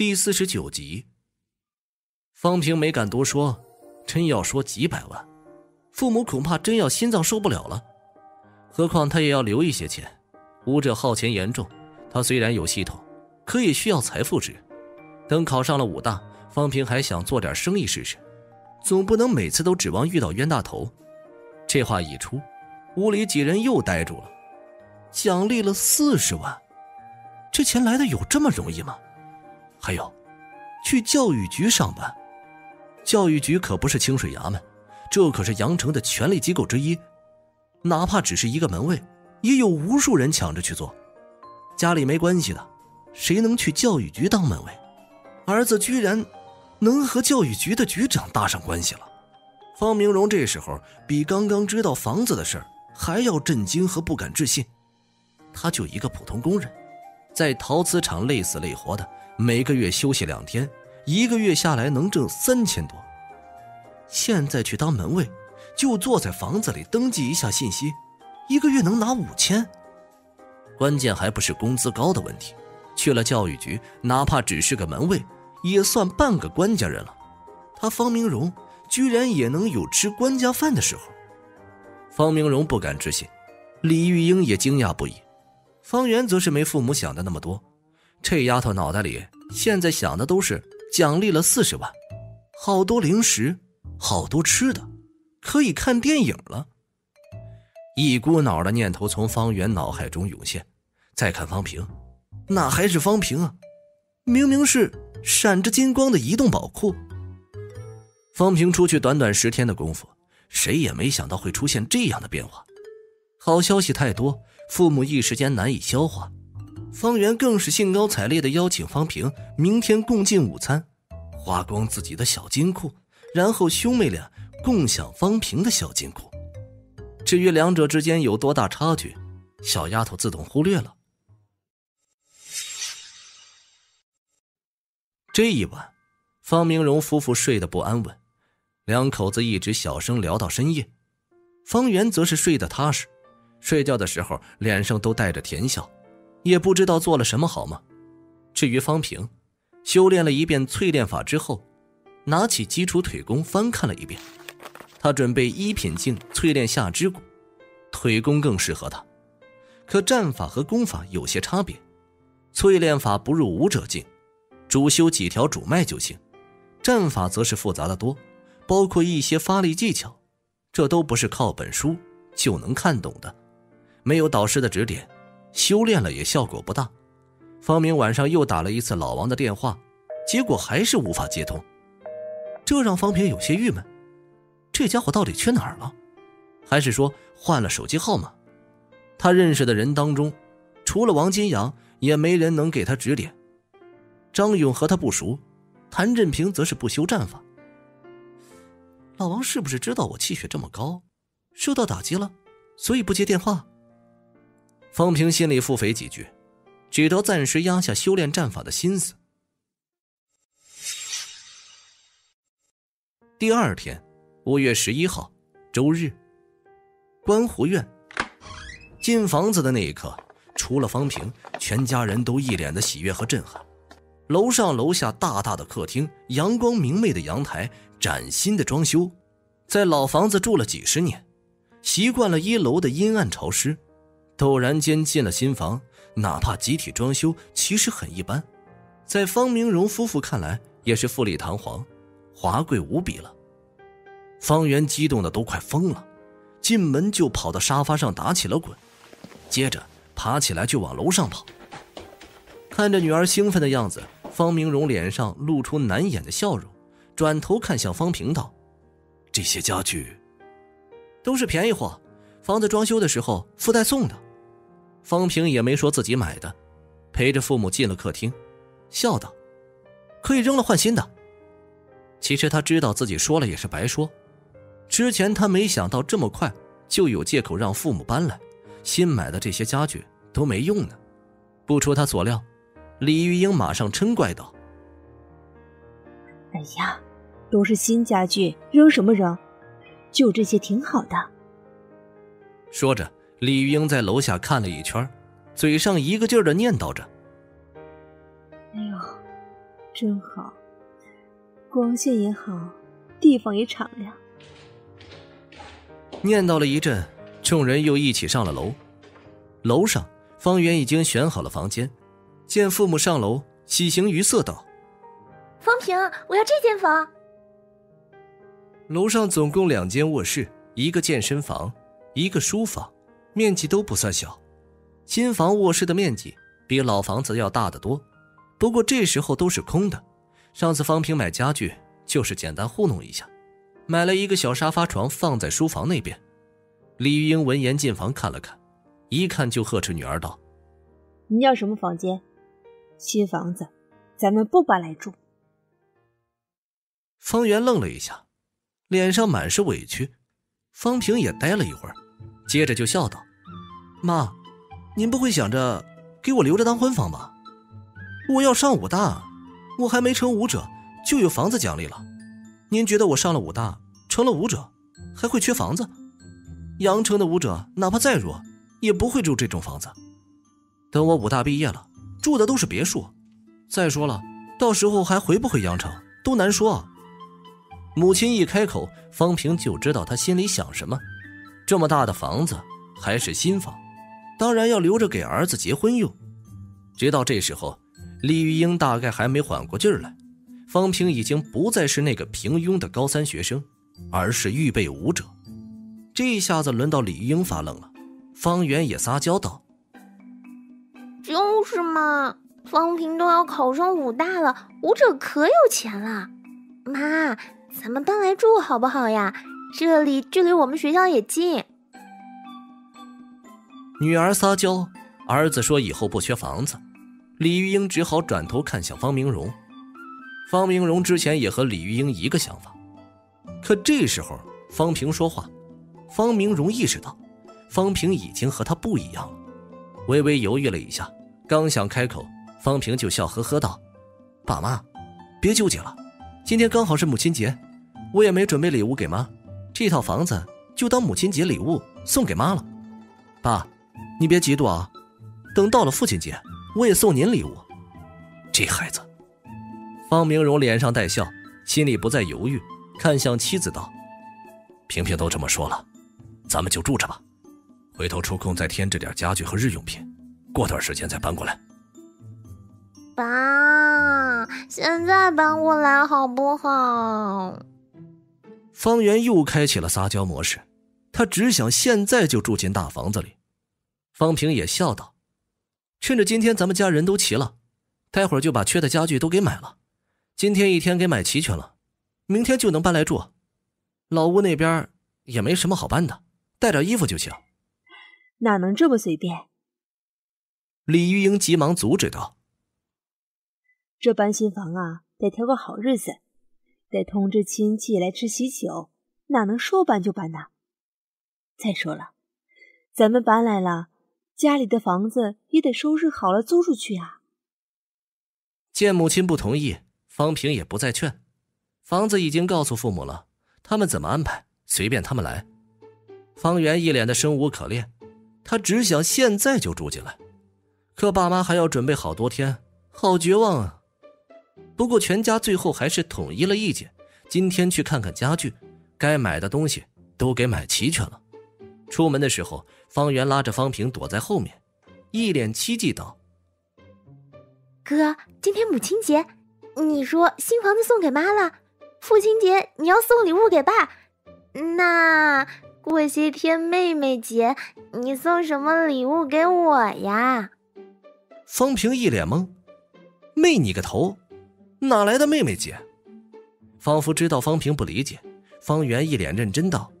第四十九集，方平没敢多说，真要说几百万，父母恐怕真要心脏受不了了。何况他也要留一些钱，武者耗钱严重。他虽然有系统，可也需要财富值。等考上了武大，方平还想做点生意试试，总不能每次都指望遇到冤大头。这话一出，屋里几人又呆住了。奖励了四十万，这钱来的有这么容易吗？还有，去教育局上班，教育局可不是清水衙门，这可是阳城的权力机构之一，哪怕只是一个门卫，也有无数人抢着去做。家里没关系的，谁能去教育局当门卫？儿子居然能和教育局的局长搭上关系了。方明荣这时候比刚刚知道房子的事儿还要震惊和不敢置信。他就一个普通工人，在陶瓷厂累死累活的。每个月休息两天，一个月下来能挣三千多。现在去当门卫，就坐在房子里登记一下信息，一个月能拿五千。关键还不是工资高的问题，去了教育局，哪怕只是个门卫，也算半个官家人了。他方明荣居然也能有吃官家饭的时候。方明荣不敢置信，李玉英也惊讶不已。方圆则是没父母想的那么多。这丫头脑袋里现在想的都是奖励了四十万，好多零食，好多吃的，可以看电影了。一股脑的念头从方圆脑海中涌现。再看方平，那还是方平啊？明明是闪着金光的移动宝库。方平出去短短十天的功夫，谁也没想到会出现这样的变化。好消息太多，父母一时间难以消化。方圆更是兴高采烈的邀请方平明天共进午餐，花光自己的小金库，然后兄妹俩共享方平的小金库。至于两者之间有多大差距，小丫头自动忽略了。这一晚，方明荣夫妇睡得不安稳，两口子一直小声聊到深夜。方圆则是睡得踏实，睡觉的时候脸上都带着甜笑。也不知道做了什么好吗？至于方平，修炼了一遍淬炼法之后，拿起基础腿功翻看了一遍。他准备一品境淬炼下肢骨，腿功更适合他。可战法和功法有些差别，淬炼法不入武者境，主修几条主脉就行；战法则是复杂的多，包括一些发力技巧，这都不是靠本书就能看懂的，没有导师的指点。修炼了也效果不大，方明晚上又打了一次老王的电话，结果还是无法接通，这让方平有些郁闷。这家伙到底去哪儿了？还是说换了手机号码？他认识的人当中，除了王金阳，也没人能给他指点。张勇和他不熟，谭振平则是不修战法。老王是不是知道我气血这么高，受到打击了，所以不接电话？方平心里腹诽几句，只得暂时压下修炼战法的心思。第二天，五月十一号，周日，观湖院。进房子的那一刻，除了方平，全家人都一脸的喜悦和震撼。楼上楼下大大的客厅，阳光明媚的阳台，崭新的装修，在老房子住了几十年，习惯了一楼的阴暗潮湿。陡然间进了新房，哪怕集体装修，其实很一般，在方明荣夫妇看来也是富丽堂皇、华贵无比了。方圆激动的都快疯了，进门就跑到沙发上打起了滚，接着爬起来就往楼上跑。看着女儿兴奋的样子，方明荣脸上露出难掩的笑容，转头看向方平道：“这些家具都是便宜货，房子装修的时候附带送的。”方平也没说自己买的，陪着父母进了客厅，笑道：“可以扔了换新的。”其实他知道自己说了也是白说，之前他没想到这么快就有借口让父母搬来，新买的这些家具都没用呢。不出他所料，李玉英马上嗔怪道：“哎呀，都是新家具，扔什么扔？就这些挺好的。”说着。李玉英在楼下看了一圈，嘴上一个劲儿的念叨着：“哎呦，真好，光线也好，地方也敞亮。念叨了一阵，众人又一起上了楼。楼上，方圆已经选好了房间，见父母上楼，喜形于色道：“方平，我要这间房。”楼上总共两间卧室，一个健身房，一个书房，面积都不算小。新房卧室的面积比老房子要大得多。不过这时候都是空的。上次方平买家具就是简单糊弄一下，买了一个小沙发床放在书房那边。李玉英闻言进房看了看，一看就呵斥女儿道：“你要什么房间？新房子，咱们不搬来住。”方圆愣了一下，脸上满是委屈。方平也呆了一会儿，接着就笑道：“妈，您不会想着给我留着当婚房吧？”我要上武大，我还没成武者，就有房子奖励了。您觉得我上了武大，成了武者，还会缺房子？阳城的武者哪怕再弱，也不会住这种房子。等我武大毕业了，住的都是别墅。再说了，到时候还回不回阳城都难说。母亲一开口，方平就知道他心里想什么。这么大的房子还是新房，当然要留着给儿子结婚用。直到这时候。李玉英大概还没缓过劲儿来，方平已经不再是那个平庸的高三学生，而是预备武者。这一下子轮到李玉英发愣了，方圆也撒娇道：“就是嘛，方平都要考上武大了，武者可有钱了。妈，咱们搬来住好不好呀？这里距离我们学校也近。”女儿撒娇，儿子说以后不缺房子。李玉英只好转头看向方明荣。方明荣之前也和李玉英一个想法，可这时候方平说话，方明荣意识到，方平已经和他不一样了，微微犹豫了一下，刚想开口，方平就笑呵呵道：“爸妈，别纠结了，今天刚好是母亲节，我也没准备礼物给妈，这套房子就当母亲节礼物送给妈了。爸，你别嫉妒啊，等到了父亲节。”我也送您礼物，这孩子。方明荣脸上带笑，心里不再犹豫，看向妻子道：“萍萍都这么说了，咱们就住着吧，回头抽空再添置点家具和日用品，过段时间再搬过来。”爸，现在搬过来好不好？方圆又开启了撒娇模式，他只想现在就住进大房子里。方平也笑道。趁着今天咱们家人都齐了，待会儿就把缺的家具都给买了。今天一天给买齐全了，明天就能搬来住。老屋那边也没什么好搬的，带点衣服就行。哪能这么随便？李玉英急忙阻止道：“这搬新房啊，得挑个好日子，得通知亲戚来吃喜酒，哪能说搬就搬呢？再说了，咱们搬来了。”家里的房子也得收拾好了租出去啊！见母亲不同意，方平也不再劝。房子已经告诉父母了，他们怎么安排随便他们来。方圆一脸的生无可恋，他只想现在就住进来，可爸妈还要准备好多天，好绝望啊！不过全家最后还是统一了意见，今天去看看家具，该买的东西都给买齐全了。出门的时候。方圆拉着方平躲在后面，一脸期冀道：“哥，今天母亲节，你说新房子送给妈了，父亲节你要送礼物给爸，那过些天妹妹节你送什么礼物给我呀？”方平一脸懵：“妹你个头，哪来的妹妹节？”仿佛知道方平不理解，方圆一脸认真道。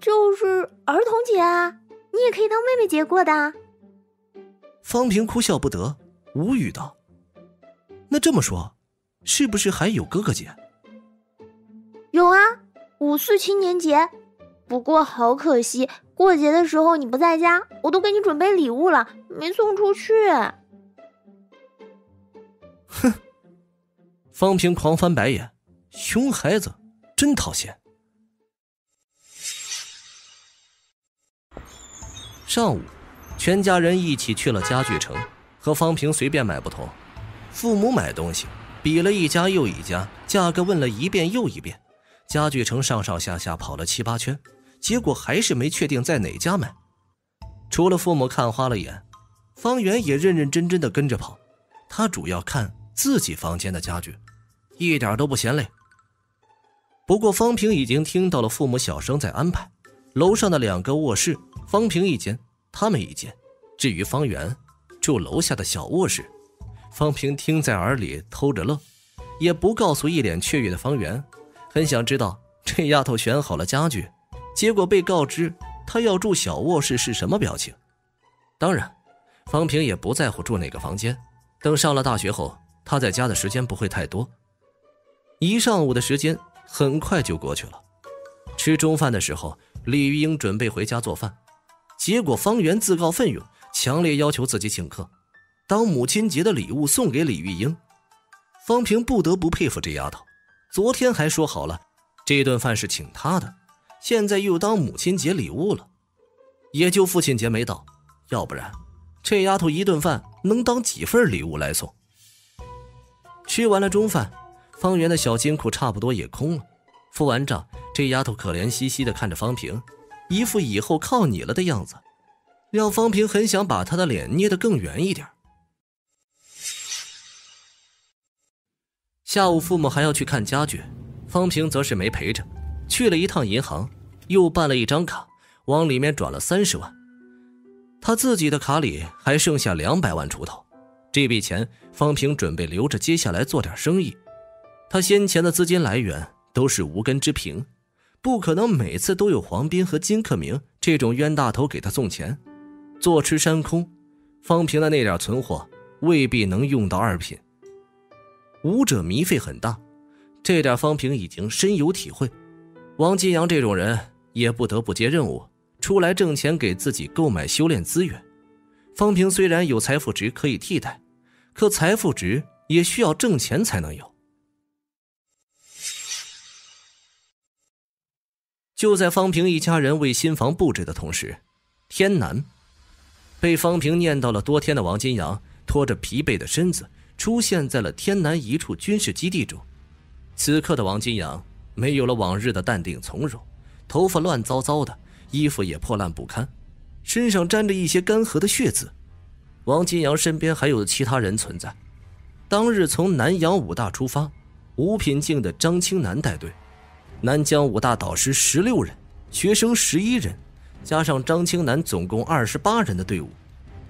就是儿童节啊，你也可以当妹妹节过的。方平哭笑不得，无语道：“那这么说，是不是还有哥哥节？”有啊，五四青年节。不过好可惜，过节的时候你不在家，我都给你准备礼物了，没送出去。方平狂翻白眼，熊孩子真讨嫌。上午，全家人一起去了家具城，和方平随便买不同。父母买东西，比了一家又一家，价格问了一遍又一遍，家具城上上下下跑了七八圈，结果还是没确定在哪家买。除了父母看花了眼，方圆也认认真真的跟着跑。他主要看自己房间的家具，一点都不嫌累。不过方平已经听到了父母小声在安排，楼上的两个卧室，方平一间，他们一间。至于方圆住楼下的小卧室，方平听在耳里偷着乐，也不告诉一脸雀跃的方圆，很想知道这丫头选好了家具，结果被告知她要住小卧室是什么表情。当然，方平也不在乎住哪个房间。等上了大学后，他在家的时间不会太多。一上午的时间很快就过去了。吃中饭的时候，李玉英准备回家做饭，结果方圆自告奋勇，强烈要求自己请客，当母亲节的礼物送给李玉英。方平不得不佩服这丫头，昨天还说好了这顿饭是请她的，现在又当母亲节礼物了，也就父亲节没到，要不然。这丫头一顿饭能当几份礼物来送？吃完了中饭，方圆的小金库差不多也空了。付完账，这丫头可怜兮兮的看着方平，一副以后靠你了的样子，让方平很想把她的脸捏得更圆一点。下午父母还要去看家具，方平则是没陪着，去了一趟银行，又办了一张卡，往里面转了三十万。他自己的卡里还剩下两百万出头，这笔钱方平准备留着，接下来做点生意。他先前的资金来源都是无根之萍，不可能每次都有黄斌和金克明这种冤大头给他送钱。坐吃山空，方平的那点存货未必能用到二品。武者迷费很大，这点方平已经深有体会。王金阳这种人也不得不接任务。出来挣钱给自己购买修炼资源，方平虽然有财富值可以替代，可财富值也需要挣钱才能有。就在方平一家人为新房布置的同时，天南被方平念叨了多天的王金阳拖着疲惫的身子出现在了天南一处军事基地中。此刻的王金阳没有了往日的淡定从容，头发乱糟糟的。衣服也破烂不堪，身上沾着一些干涸的血渍。王金阳身边还有其他人存在。当日从南阳武大出发，五品境的张青南带队，南疆武大导师十六人，学生十一人，加上张青南，总共二十八人的队伍。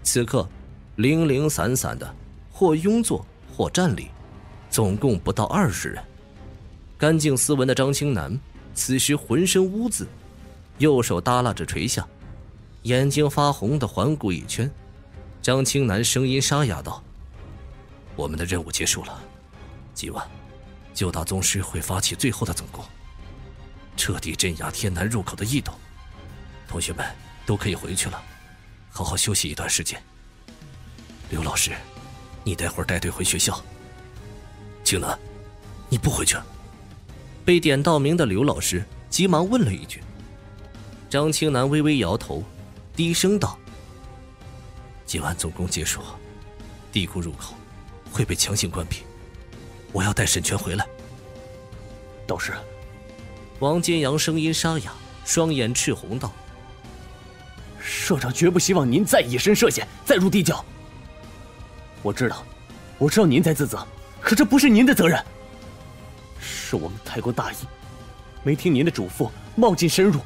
此刻，零零散散的，或拥坐，或站立，总共不到二十人。干净斯文的张青南，此时浑身污渍。右手耷拉着垂下，眼睛发红的环顾一圈，张青南声音沙哑道：“我们的任务结束了，今晚九大宗师会发起最后的总攻，彻底镇压天南入口的异动。同学们都可以回去了，好好休息一段时间。刘老师，你待会儿带队回学校。青南，你不回去？”被点到名的刘老师急忙问了一句。张青南微微摇头，低声道：“今晚总攻结束，地库入口会被强行关闭，我要带沈泉回来。”道士，王金阳声音沙哑，双眼赤红道：“社长绝不希望您再以身涉险，再入地窖。我知道，我知道您在自责，可这不是您的责任，是我们太过大意，没听您的嘱咐，冒进深入。”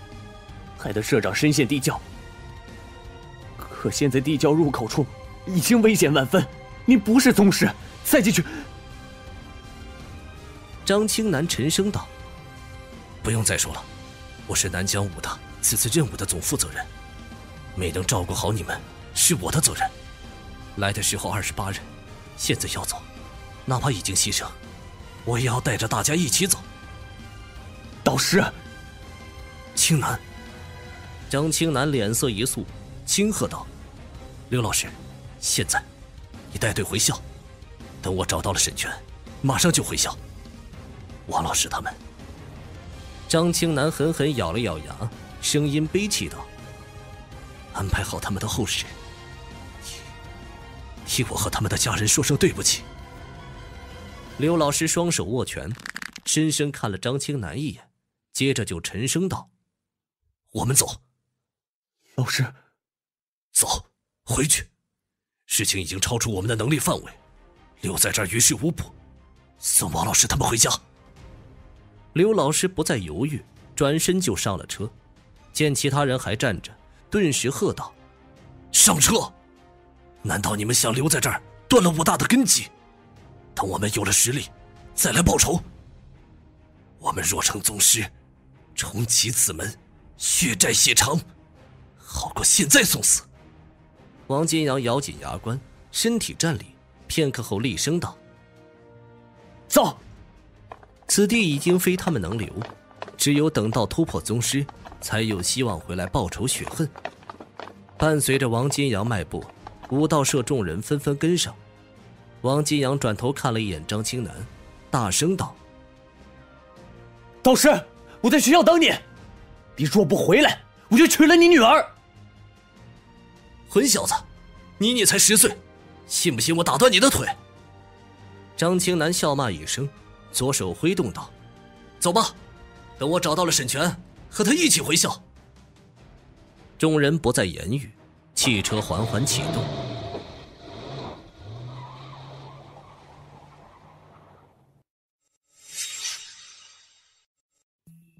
害得社长深陷地窖，可现在地窖入口处已经危险万分，您不是宗师，再进去。张青南沉声道：“不用再说了，我是南疆武大此次任务的总负责人，没能照顾好你们是我的责任。来的时候二十八人，现在要走，哪怕已经牺牲，我也要带着大家一起走。”导师，青南。张青南脸色一肃，轻喝道：“刘老师，现在你带队回校，等我找到了沈泉，马上就回校。”王老师他们。张青南狠狠咬了咬牙，声音悲泣道：“安排好他们的后事，替我和他们的家人说声对不起。刘老师双手握拳，深深看了张青南一眼，接着就沉声道：“我们走。”老师，走，回去。事情已经超出我们的能力范围，留在这儿于事无补。送王老师他们回家。刘老师不再犹豫，转身就上了车。见其他人还站着，顿时喝道：“上车！难道你们想留在这儿断了武大的根基？等我们有了实力，再来报仇。我们若成宗师，重启此门，血债血偿，好过现在送死。”王金阳咬紧牙关，身体站立，片刻后厉声道：“走！此地已经非他们能留，只有等到突破宗师，才有希望回来报仇雪恨。”伴随着王金阳迈步，武道社众人纷纷跟上。王金阳转头看了一眼张青南，大声道：“导师，我在学校等你，你若不回来，我就娶了你女儿。”混小子，你你才十岁，信不信我打断你的腿？张青南笑骂一声，左手挥动道：“走吧，等我找到了沈泉，和他一起回校。”众人不再言语，汽车缓缓启动。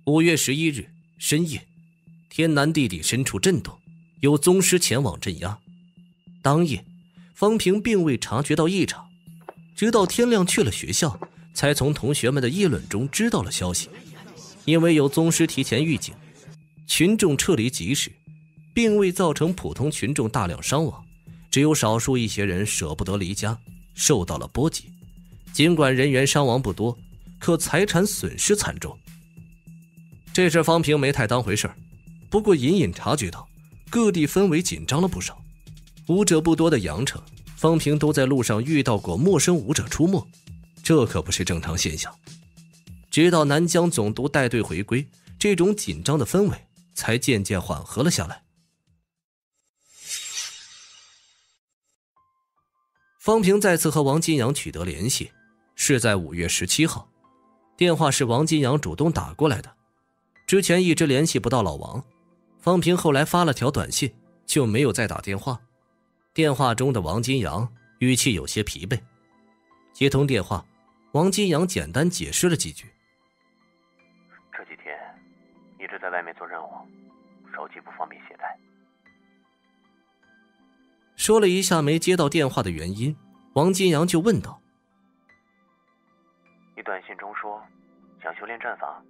五月十一日深夜，天南地底深处震动。有宗师前往镇压。当夜，方平并未察觉到异常，直到天亮去了学校，才从同学们的议论中知道了消息。因为有宗师提前预警，群众撤离及时，并未造成普通群众大量伤亡，只有少数一些人舍不得离家，受到了波及。尽管人员伤亡不多，可财产损失惨重。这事方平没太当回事不过隐隐察觉到。各地氛围紧张了不少，武者不多的阳城，方平都在路上遇到过陌生武者出没，这可不是正常现象。直到南疆总督带队回归，这种紧张的氛围才渐渐缓和了下来。方平再次和王金阳取得联系，是在五月十七号，电话是王金阳主动打过来的，之前一直联系不到老王。方平后来发了条短信，就没有再打电话。电话中的王金阳语气有些疲惫。接通电话，王金阳简单解释了几句：“这几天一直在外面做任务，手机不方便携带。”说了一下没接到电话的原因，王金阳就问道：“你短信中说想修炼战法，